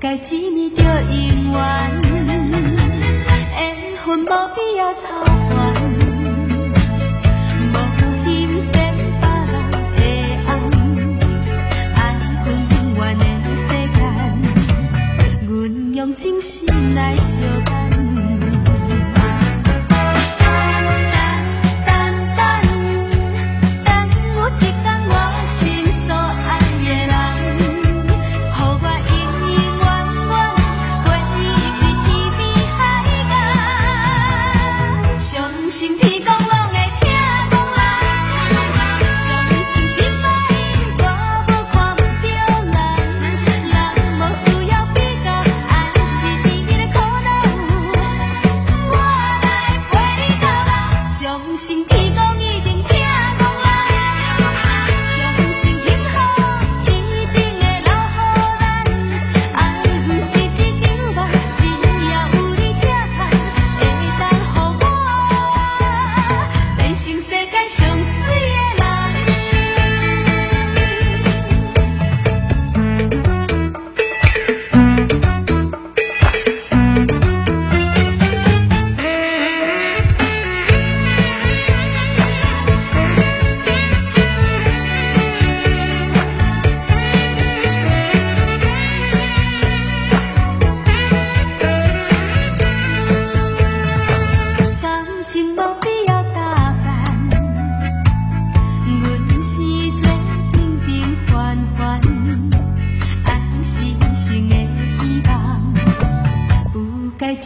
该一面就永远，缘分无必要操烦，无人，爱恨的世，阮用真心来相。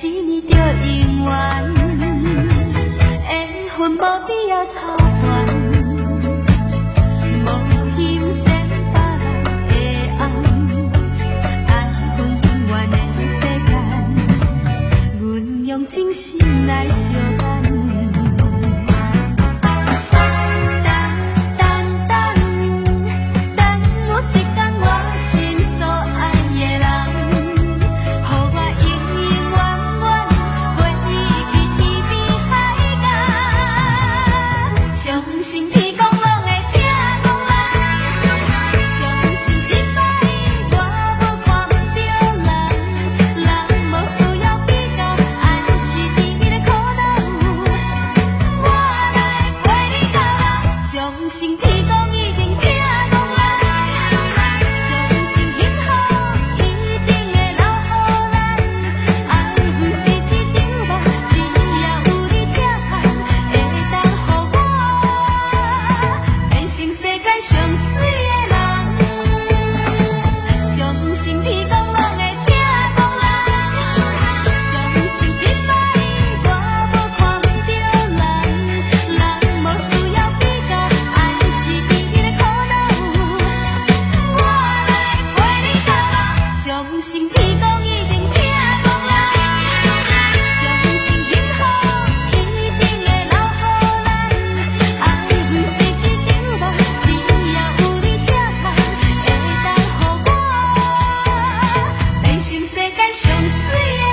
一年就永远，缘分无必要操烦，无的，爱的世界，阮用真心来相。相信，相信幸福一定会留咱。爱是一场梦，只要有你，会世界最美。